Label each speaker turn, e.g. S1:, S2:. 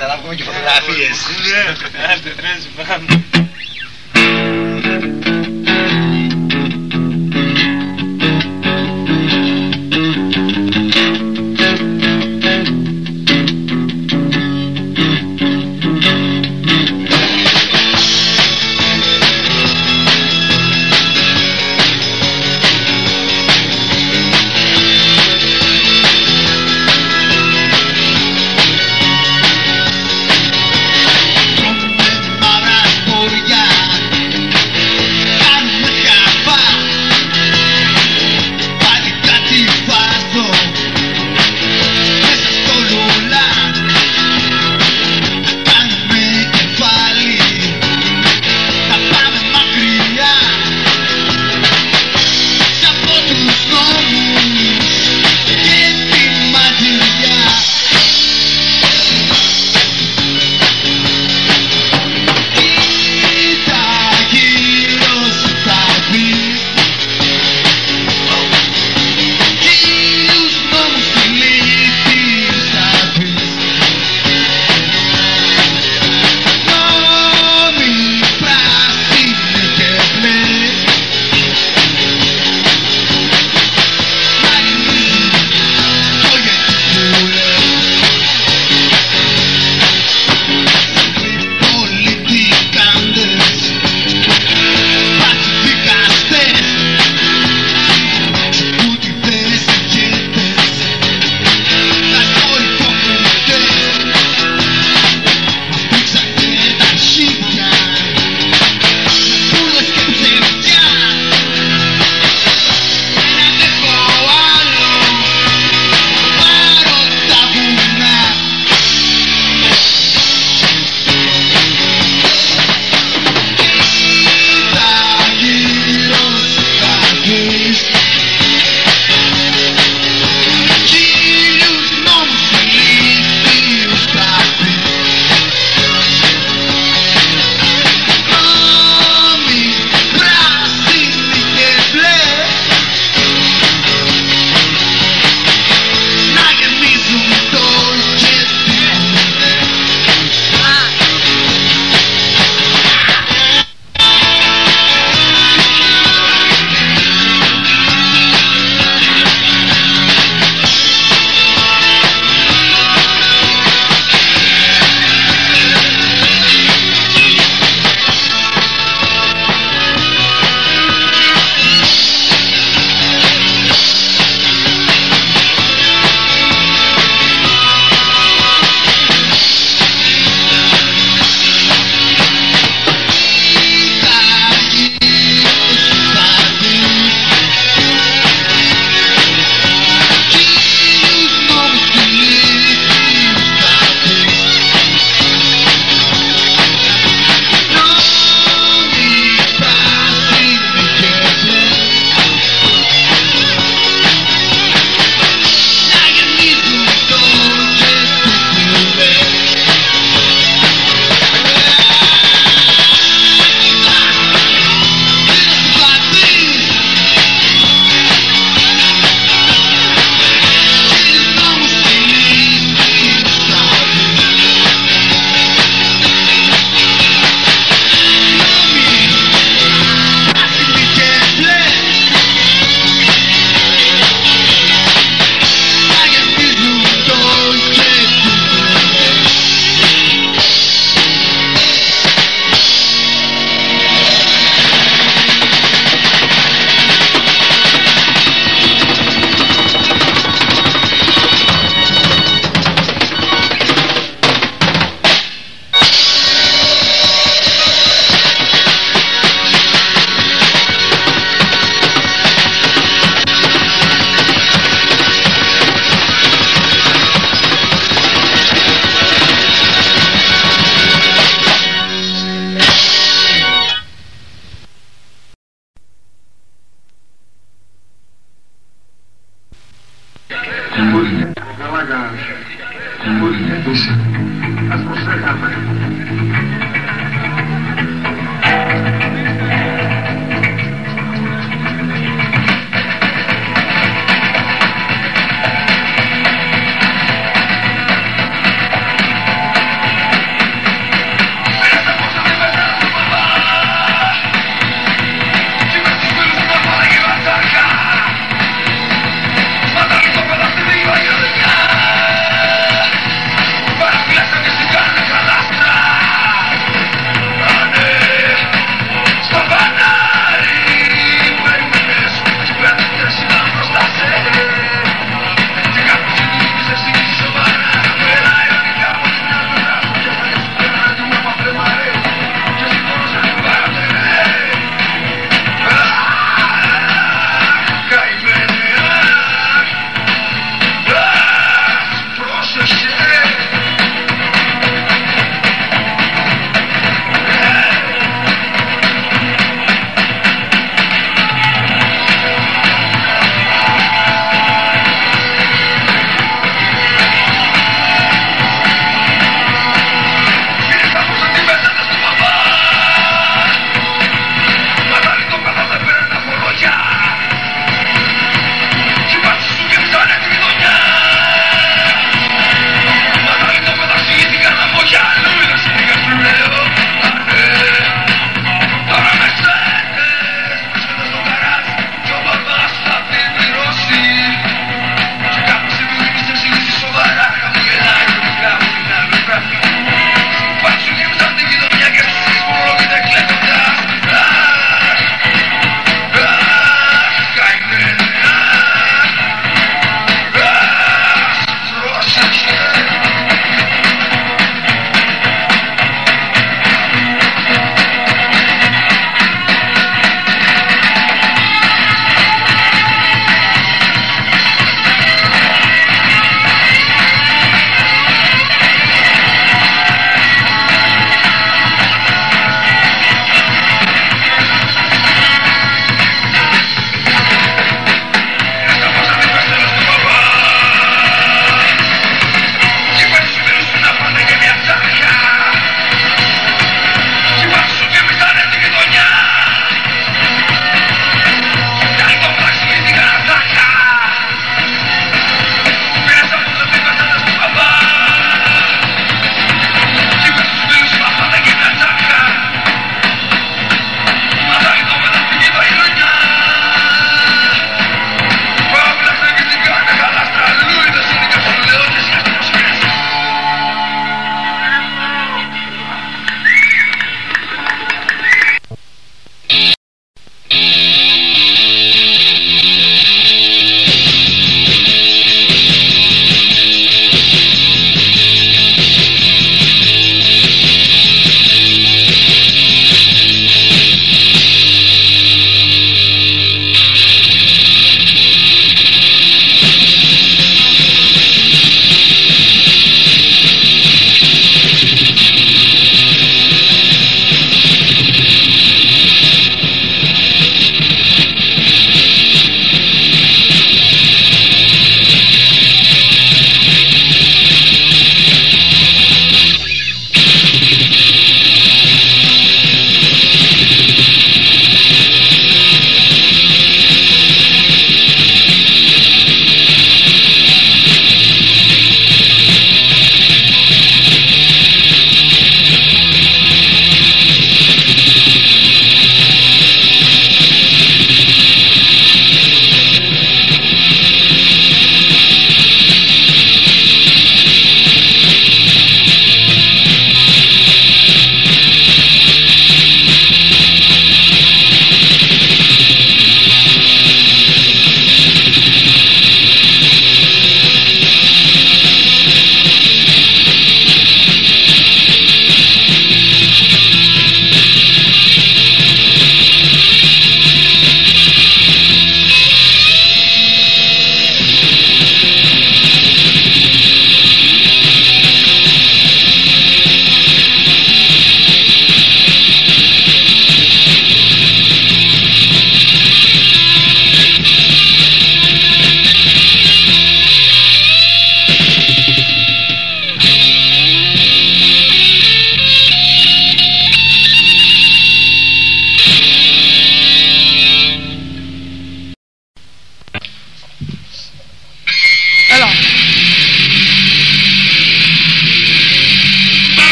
S1: Dalam ujung lapis. Ada transfer.